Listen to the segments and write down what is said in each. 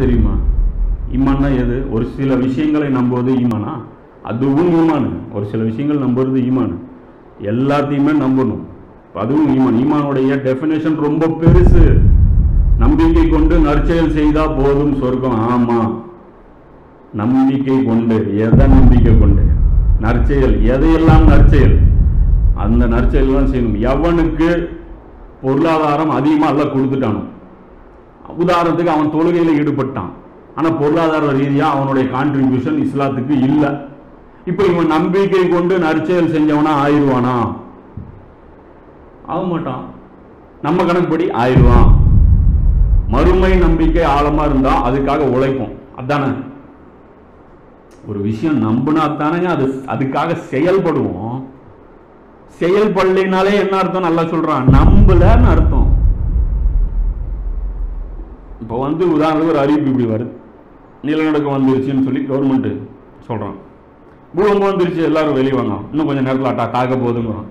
தெரியுமா? ஈமான்னா எது? ஒரு சில விஷயங்களை நம்புவது ஈமானா அதுவும் ஈமானு ஒரு சில விஷயங்கள் நம்புறது ஈமானு எல்லாத்தையுமே நம்பணும். அதுவும் ஈமான் ஈமானுடைய டெஃபினேஷன் ரொம்ப பெருசு. நம்பிக்கை கொண்டு நற்செயல் செய்தா போதும் சொர்க்கம். ஆமா. நம்பிக்கை கொண்டு. எதை நம்பிக்கை கொண்டு? நற்செயல். எதையெல்லாம் நற்செயல்? அந்த நற்செயல் தான் செய்யணும். எவனுக்கு பொருளாதாரம் அதிகமாக எல்லாம் கொடுத்துட்டானோ? உதாரணத்துக்கு அவன் தொழுகையில் ஈடுபட்டான். ஆனால் பொருளாதார ரீதியாக அவனுடைய கான்ட்ரிபியூஷன் இஸ்லாத்துக்கு இல்லை. இப்போ இவன் நம்பிக்கை கொண்டு நற்செயல் செஞ்சவனா ஆயிடுவானா? ஆக மாட்டான். நம்ம கணக்குப்படி ஆயிடுவான். மறுமை நம்பிக்கை ஆழமா இருந்தால் அதுக்காக உழைப்போம் அதானே? ஒரு விஷயம் நம்பினா தானே அது அதுக்காக செயல்படுவோம். செயல்படலைனாலே என்ன அர்த்தம்? நல்லா சொல்றான். நம்பலன்னு அர்த்தம். இப்போ வந்து உதாரணத்துக்கு ஒரு அறிவிப்பு இப்படி வருது. நிலநடுக்கம் வந்துருச்சுன்னு சொல்லி கவர்மெண்ட்டு சொல்கிறான் பூகம்பம் வந்துருச்சு எல்லாரும் வெளியே வாங்க இன்னும் கொஞ்சம் நேரத்தில் அட்டா தாக்க போகுதுங்கிறோம்.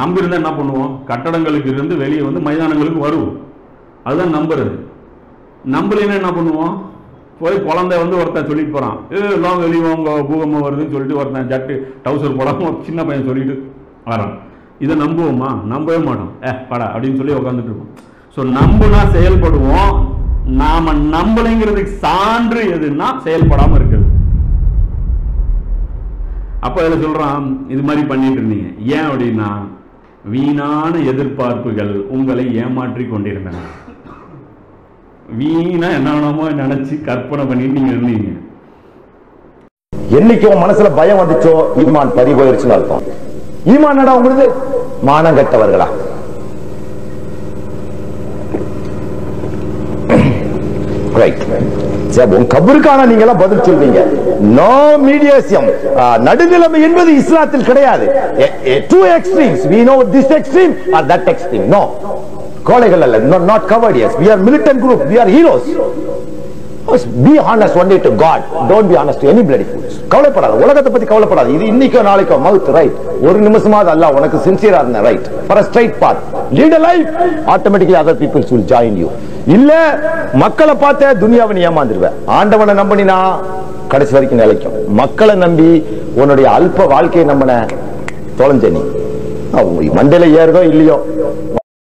நம்பிருந்தால் என்ன பண்ணுவோம்? கட்டடங்களுக்கு இருந்து வெளியே வந்து மைதானங்களுக்கு வருவோம். அதுதான் நம்புறது. நம்பலைன்னா என்ன பண்ணுவோம்? போய் குழந்தை வந்து ஒருத்தன் சொல்லிட்டு போகிறான் ஏ எல்லாம் வெளியே வாங்க பூகம்பம் வருதுன்னு சொல்லிட்டு ஒருத்தன் ஜட்டு டவுசர் போடாமல் ஒரு சின்ன பையன் சொல்லிட்டு வரான். இதை நம்புவோமா? நம்பவே மாட்டோம். ஏ படா அப்படின்னு சொல்லி உட்காந்துட்டு இருப்போம். ஸோ நம்புனா செயல்படுவோம். நாம நம்பலைங்கிறதுக்கு சான்று எதுன்னா செயல்படாம இருக்குது அப்ப அதில் சொல்றான் இது மாதிரி பண்ணிட்டு இருந்தீங்க. ஏன் அப்படின்னா வீணான எதிர்பார்ப்புகள் உங்களை ஏமாற்றி கொண்டிருந்தன. வீணா என்னென்னமோ நினைச்சு கற்பனை பண்ணிட்டு நீங்க இருந்தீங்க. என்னைக்கு உன் மனசுல பயம் வந்துச்சோ ஈமான் பறி போயிருச்சுன்னு அர்த்தம். ஈமான் உங்களுக்கு மானம் கெட்டவர்களா? ரைட் உன் கபருக்கான நீங்க எல்லாம் பதில் சொல்வீங்க நோ மீடியசியம் நடுநிலைமை என்பது இஸ்லாத்தில் கிடையாது two extremes we know this extreme or that extreme no கோழைகள் அல்ல not coward as we are militant group we are heroes be honest one to God don't be honest to any bloody fools. கவலைப்படாத உலகத்தை பத்தி கவலைப்படாத. இது இன்னைக்கோ நாளைக்கோ மவுத் right ஒரு நிமிஷமாவது அல்லாஹ் உனக்கு சின்சியரா இருந்த right for straight path lead a life automatically other peoples will join you இல்ல மக்களை பார்த்த துனியாவை நீ ஏமாந்துருவ. ஆண்டவனை நம்பினா கடைசி வரைக்கும் நிலைக்கும். மக்களை நம்பி உன்னுடைய அல்ப வாழ்க்கையை நம்பின தொலைஞ்ச நீ. மண்டையில ஏறுதோ இல்லையோ?